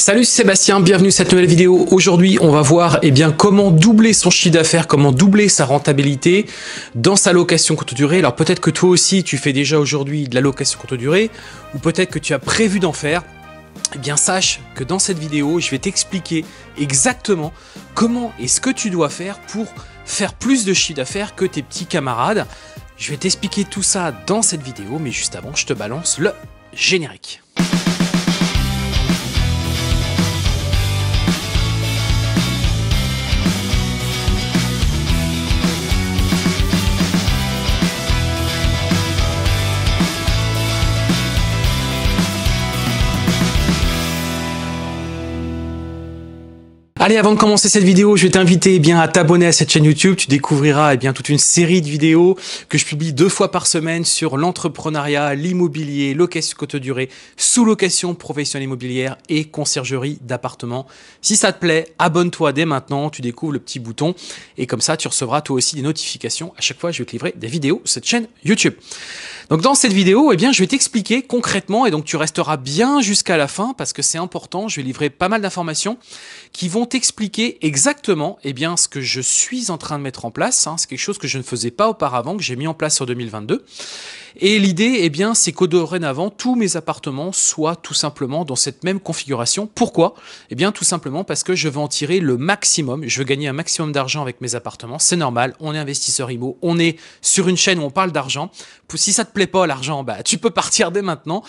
Salut Sébastien, bienvenue à cette nouvelle vidéo. Aujourd'hui, on va voir eh bien, comment doubler son chiffre d'affaires, comment doubler sa rentabilité dans sa location courte durée. Alors peut-être que toi aussi, tu fais déjà aujourd'hui de la location courte durée, ou peut-être que tu as prévu d'en faire. Eh bien, sache que dans cette vidéo, je vais t'expliquer exactement comment et ce que tu dois faire pour faire plus de chiffre d'affaires que tes petits camarades. Je vais t'expliquer tout ça dans cette vidéo, mais juste avant, je te balance le générique. Allez, avant de commencer cette vidéo, je vais t'inviter eh bien à t'abonner à cette chaîne YouTube. Tu découvriras eh bien toute une série de vidéos que je publie deux fois par semaine sur l'entrepreneuriat, l'immobilier, location courte durée, sous-location professionnelle immobilière et conciergerie d'appartements. Si ça te plaît, abonne-toi dès maintenant. Tu découvres le petit bouton et comme ça, tu recevras toi aussi des notifications. À chaque fois, je vais te livrer des vidéos sur cette chaîne YouTube. Donc dans cette vidéo, eh bien, je vais t'expliquer concrètement et donc tu resteras bien jusqu'à la fin parce que c'est important. Je vais livrer pas mal d'informations qui vont t'expliquer exactement eh bien, ce que je suis en train de mettre en place. Hein. C'est quelque chose que je ne faisais pas auparavant, que j'ai mis en place sur 2022. Et l'idée, eh bien, c'est qu'au dorénavant, tous mes appartements soient tout simplement dans cette même configuration. Pourquoi? Eh bien, tout simplement parce que je veux en tirer le maximum. Je veux gagner un maximum d'argent avec mes appartements. C'est normal. On est investisseur IMO. On est sur une chaîne où on parle d'argent. Si ça te plaît pas, l'argent, bah, tu peux partir dès maintenant.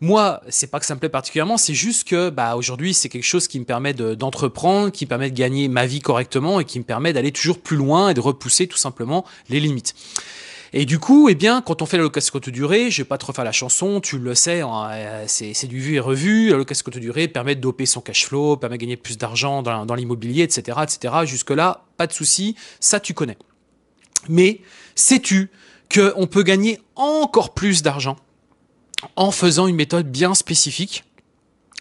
Moi, c'est pas que ça me plaît particulièrement, c'est juste que bah, aujourd'hui, c'est quelque chose qui me permet d'entreprendre, qui permet de gagner ma vie correctement et qui me permet d'aller toujours plus loin et de repousser tout simplement les limites. Et du coup, eh bien, quand on fait la location courte durée, je vais pas te refaire la chanson, tu le sais, hein, euh, c'est du vu et revu. La location courte durée permet de doper son cash flow, permet de gagner plus d'argent dans, dans l'immobilier, etc., etc. Jusque-là, pas de souci, ça tu connais. Mais sais-tu qu'on peut gagner encore plus d'argent en faisant une méthode bien spécifique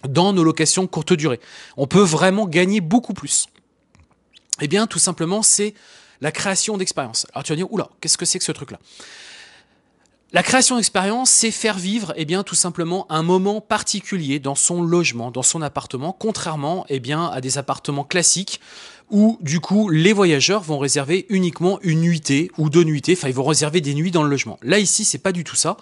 dans nos locations courte durée. On peut vraiment gagner beaucoup plus. Eh bien, tout simplement, c'est la création d'expérience. Alors tu vas dire, oula, qu'est-ce que c'est que ce truc-là? La création d'expérience, c'est faire vivre, eh bien, tout simplement un moment particulier dans son logement, dans son appartement, contrairement, eh bien, à des appartements classiques où du coup les voyageurs vont réserver uniquement une nuitée ou deux nuitées, enfin ils vont réserver des nuits dans le logement. Là ici c'est pas du tout ça.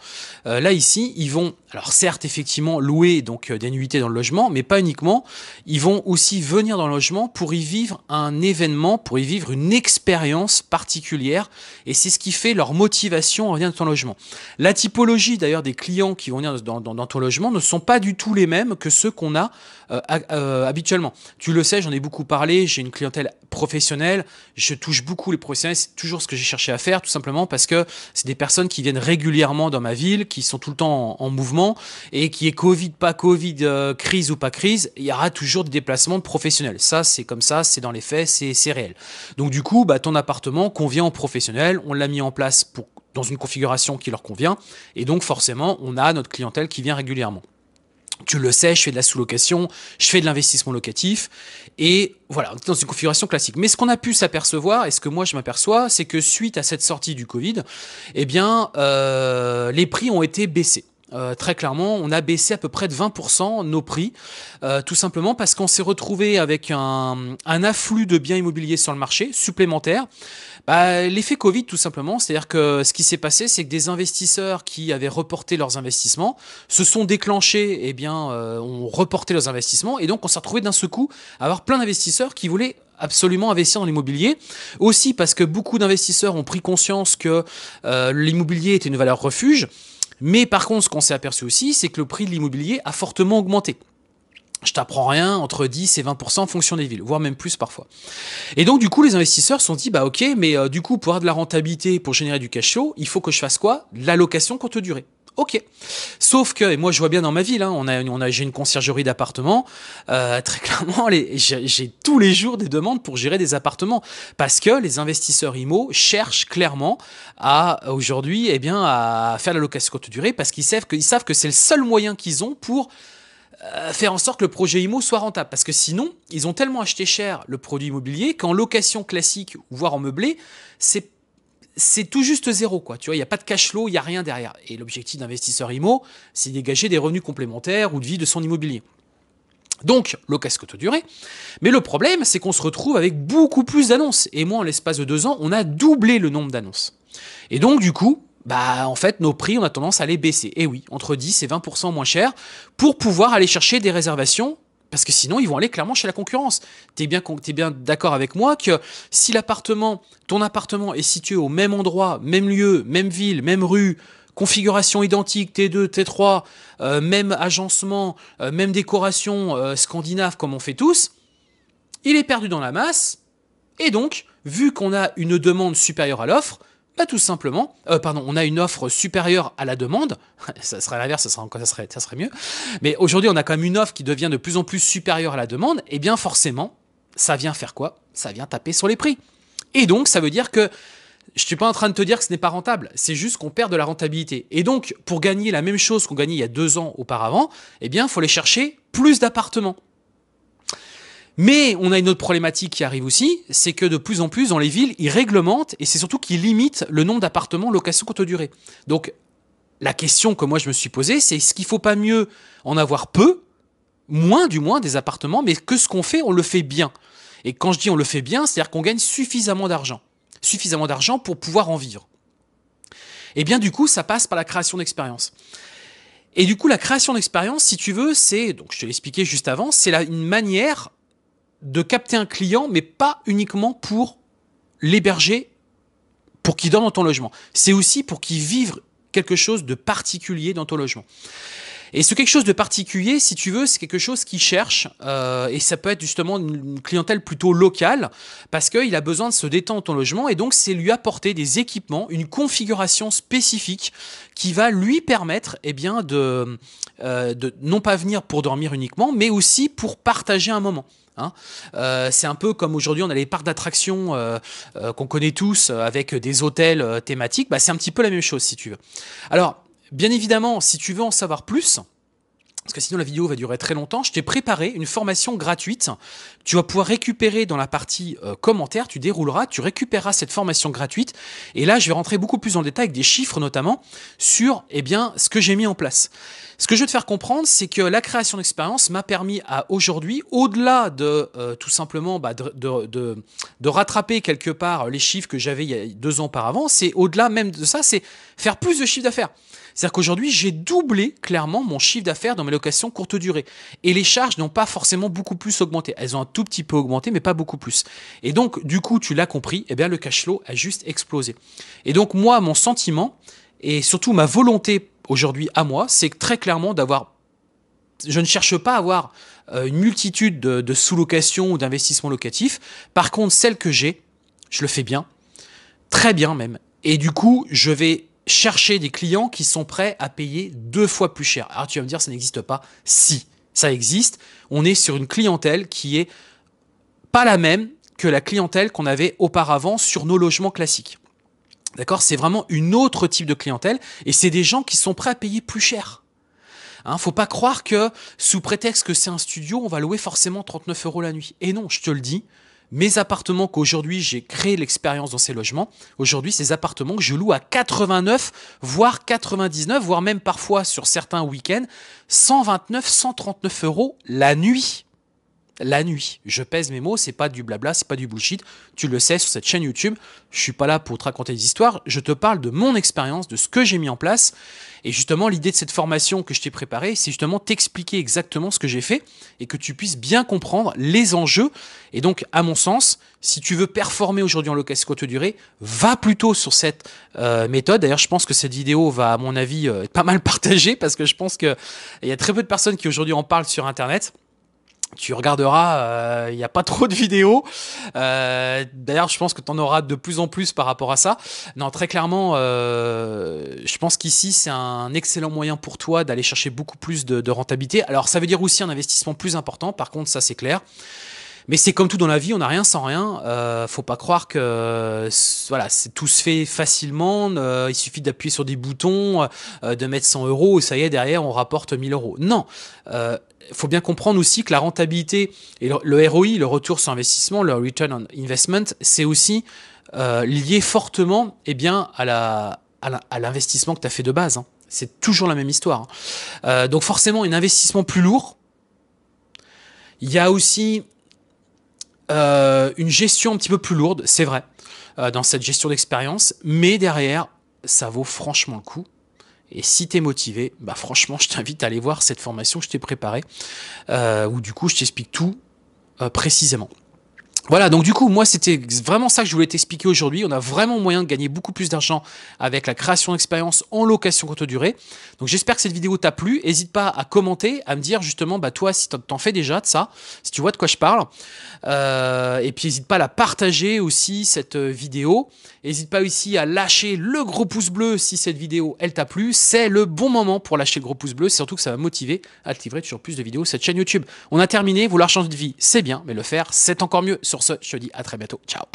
Euh, là ici ils vont, alors certes effectivement louer donc euh, des nuitées dans le logement, mais pas uniquement. Ils vont aussi venir dans le logement pour y vivre un événement, pour y vivre une expérience particulière, et c'est ce qui fait leur motivation à venir dans ton logement. La typologie d'ailleurs des clients qui vont venir dans, ton logement ne sont pas du tout les mêmes que ceux qu'on a euh, habituellement. Tu le sais, j'en ai beaucoup parlé. J'ai une clientèle professionnelle. Je touche beaucoup les professionnels. C'est toujours ce que j'ai cherché à faire, tout simplement parce que c'est des personnes qui viennent régulièrement dans ma ville, qui sont tout le temps en, mouvement et qui est Covid, pas Covid, euh, crise ou pas crise, il y aura toujours des déplacements professionnels. Ça, c'est comme ça, c'est dans les faits, c'est réel. Donc du coup, bah, ton appartement convient aux professionnels. On l'a mis en place pour dans une configuration qui leur convient. Et donc forcément, on a notre clientèle qui vient régulièrement. Tu le sais, je fais de la sous-location, je fais de l'investissement locatif, et voilà, dans une configuration classique. Mais ce qu'on a pu s'apercevoir, et ce que moi je m'aperçois, c'est que suite à cette sortie du Covid, eh bien, euh, les prix ont été baissés. Euh, très clairement, on a baissé à peu près de 20% nos prix, euh, tout simplement parce qu'on s'est retrouvé avec un, afflux de biens immobiliers sur le marché supplémentaire. Bah, L'effet Covid, tout simplement, c'est-à-dire que ce qui s'est passé, c'est que des investisseurs qui avaient reporté leurs investissements se sont déclenchés, et eh bien, euh, ont reporté leurs investissements, et donc on s'est retrouvé d'un seul coup à avoir plein d'investisseurs qui voulaient absolument investir dans l'immobilier. Aussi parce que beaucoup d'investisseurs ont pris conscience que l'immobilier était une valeur refuge. Mais par contre, ce qu'on s'est aperçu aussi, c'est que le prix de l'immobilier a fortement augmenté. Je t'apprends rien, entre 10 et 20% en fonction des villes, voire même plus parfois. Et donc, du coup, les investisseurs se sont dit, bah ok, mais euh, du coup, pour avoir de la rentabilité, pour générer du cash flow, il faut que je fasse quoi? L'allocation courte durée. Ok. Sauf que, et moi je vois bien dans ma ville, hein, on a, on a, j'ai une conciergerie d'appartements. Euh, très clairement, j'ai tous les jours des demandes pour gérer des appartements parce que les investisseurs IMO cherchent clairement à aujourd'hui, eh bien, à faire la location courte durée parce qu'ils savent que, ils savent que c'est le seul moyen qu'ils ont pour faire en sorte que le projet IMO soit rentable. Parce que sinon, ils ont tellement acheté cher le produit immobilier qu'en location classique, voire en meublé, c'est c'est tout juste zéro, quoi. Tu vois, il n'y a pas de cash flow, il n'y a rien derrière. Et l'objectif d'investisseur IMO, c'est dégager des revenus complémentaires ou de vie de son immobilier. Donc, location courte durée. Mais le problème, c'est qu'on se retrouve avec beaucoup plus d'annonces. Et moi, en l'espace de deux ans, on a doublé le nombre d'annonces. Et donc, du coup, bah, en fait, nos prix, on a tendance à les baisser. Et oui, entre 10 et 20% moins cher pour pouvoir aller chercher des réservations. Parce que sinon, ils vont aller clairement chez la concurrence. Tu es bien, es bien d'accord avec moi que si l'appartement, ton appartement est situé au même endroit, même lieu, même ville, même rue, configuration identique, T2, T3, euh, même agencement, euh, même décoration euh, scandinave comme on fait tous, il est perdu dans la masse. Et donc, vu qu'on a une demande supérieure à l'offre, bah, tout simplement, euh, pardon, on a une offre supérieure à la demande, ça serait l'inverse, ça, serait, ça serait mieux, mais aujourd'hui on a quand même une offre qui devient de plus en plus supérieure à la demande, et eh bien forcément, ça vient faire quoi? Ça vient taper sur les prix. Et donc, ça veut dire que je ne suis pas en train de te dire que ce n'est pas rentable, c'est juste qu'on perd de la rentabilité. Et donc, pour gagner la même chose qu'on gagnait il y a deux ans auparavant, eh bien, il faut aller chercher plus d'appartements. Mais on a une autre problématique qui arrive aussi, c'est que de plus en plus dans les villes, ils réglementent et c'est surtout qu'ils limitent le nombre d'appartements location courte durée. Donc la question que moi je me suis posée, c'est est-ce qu'il faut pas mieux en avoir peu, moins du moins des appartements, mais que ce qu'on fait, on le fait bien. Et quand je dis on le fait bien, c'est-à-dire qu'on gagne suffisamment d'argent, suffisamment d'argent pour pouvoir en vivre. Et eh bien du coup, ça passe par la création d'expérience. Et du coup, la création d'expérience, si tu veux, c'est, donc je te l'expliquais juste avant, c'est une manière de capter un client, mais pas uniquement pour l'héberger, pour qu'il dorme dans ton logement. C'est aussi pour qu'il vive quelque chose de particulier dans ton logement. Et ce quelque chose de particulier, si tu veux, c'est quelque chose qui cherche, euh, et ça peut être justement une clientèle plutôt locale, parce qu'il a besoin de se détendre ton logement, et donc c'est lui apporter des équipements, une configuration spécifique qui va lui permettre eh bien, de, euh, de non pas venir pour dormir uniquement, mais aussi pour partager un moment. Hein. Euh, c'est un peu comme aujourd'hui on a les parcs d'attractions qu'on connaît tous avec des hôtels thématiques, bah, c'est un petit peu la même chose si tu veux. Alors Bien évidemment, si tu veux en savoir plus, parce que sinon la vidéo va durer très longtemps, je t'ai préparé une formation gratuite. Tu vas pouvoir récupérer dans la partie euh, commentaires, tu dérouleras, tu récupéreras cette formation gratuite. Et là, je vais rentrer beaucoup plus en détail avec des chiffres notamment sur eh bien, ce que j'ai mis en place. Ce que je veux te faire comprendre, c'est que la création d'expérience m'a permis à aujourd'hui, au-delà de euh, tout simplement bah, de, rattraper quelque part les chiffres que j'avais il y a deux ans auparavant, c'est au-delà même de ça, c'est faire plus de chiffre d'affaires. C'est-à-dire qu'aujourd'hui, j'ai doublé clairement mon chiffre d'affaires dans mes locations courte durée. Et les charges n'ont pas forcément beaucoup plus augmenté. Elles ont un tout petit peu augmenté, mais pas beaucoup plus. Et donc, du coup, tu l'as compris, eh bien, le cash flow a juste explosé. Et donc, moi, mon sentiment, et surtout ma volonté aujourd'hui à moi, c'est très clairement d'avoir je ne cherche pas à avoir euh, une multitude de, de sous-locations ou d'investissements locatifs. Par contre, celle que j'ai, je le fais bien, très bien même. Et du coup, je vais chercher des clients qui sont prêts à payer deux fois plus cher. Alors tu vas me dire, ça n'existe pas. Si, ça existe. On est sur une clientèle qui est pas la même que la clientèle qu'on avait auparavant sur nos logements classiques. D'accord? C'est vraiment une autre type de clientèle et c'est des gens qui sont prêts à payer plus cher. Hein, faut pas croire que sous prétexte que c'est un studio, on va louer forcément 39 euros la nuit. Et non, je te le dis, mes appartements qu'aujourd'hui j'ai créé l'expérience dans ces logements, aujourd'hui ces appartements que je loue à 89, voire 99, voire même parfois sur certains week-ends, 129, 139 euros la nuit la nuit. Je pèse mes mots, c'est pas du blabla, c'est pas du bullshit. Tu le sais sur cette chaîne YouTube. Je suis pas là pour te raconter des histoires. Je te parle de mon expérience, de ce que j'ai mis en place. Et justement, l'idée de cette formation que je t'ai préparée, c'est justement t'expliquer exactement ce que j'ai fait et que tu puisses bien comprendre les enjeux. Et donc, à mon sens, si tu veux performer aujourd'hui en location courte durée, va plutôt sur cette euh, méthode. D'ailleurs, je pense que cette vidéo va, à mon avis, euh, être pas mal partagée parce que je pense qu'il y a très peu de personnes qui aujourd'hui en parlent sur Internet tu regarderas, il euh, n'y a pas trop de vidéos. Euh, D'ailleurs, je pense que tu en auras de plus en plus par rapport à ça. Non, très clairement, euh, je pense qu'ici, c'est un excellent moyen pour toi d'aller chercher beaucoup plus de, rentabilité. Alors, ça veut dire aussi un investissement plus important, par contre, ça c'est clair. Mais c'est comme tout dans la vie, on n'a rien sans rien. Euh, faut pas croire que voilà, tout se fait facilement. Euh, il suffit d'appuyer sur des boutons, euh, de mettre 100 euros et ça y est, derrière on rapporte 1000 euros. Non, euh, faut bien comprendre aussi que la rentabilité et le, ROI, le retour sur investissement, le return on investment, c'est aussi euh, lié fortement eh bien, à la à l'investissement que tu as fait de base. Hein. C'est toujours la même histoire. Hein. Euh, donc forcément, un investissement plus lourd, Il y a aussi euh, une gestion un petit peu plus lourde, c'est vrai, euh, dans cette gestion d'expérience, mais derrière, ça vaut franchement le coup. Et si tu es motivé, bah franchement, je t'invite à aller voir cette formation que je t'ai préparée, euh, où du coup, je t'explique tout précisément. Voilà, donc du coup, moi, c'était vraiment ça que je voulais t'expliquer aujourd'hui. On a vraiment moyen de gagner beaucoup plus d'argent avec la création d'expérience en location courte durée. Donc j'espère que cette vidéo t'a plu. N'hésite pas à commenter, à me dire justement, bah toi, si t'en fais déjà de ça, si tu vois de quoi je parle. Euh, et puis n'hésite pas à la partager aussi, cette euh, vidéo. N'hésite pas aussi à lâcher le gros pouce bleu si cette vidéo, elle t'a plu. C'est le bon moment pour lâcher le gros pouce bleu. C'est surtout que ça va motiver à te livrer toujours plus de vidéos cette chaîne YouTube. On a terminé. Vouloir changer de vie, c'est bien, mais le faire, c'est encore mieux. Sur ce, je te dis à très bientôt. Ciao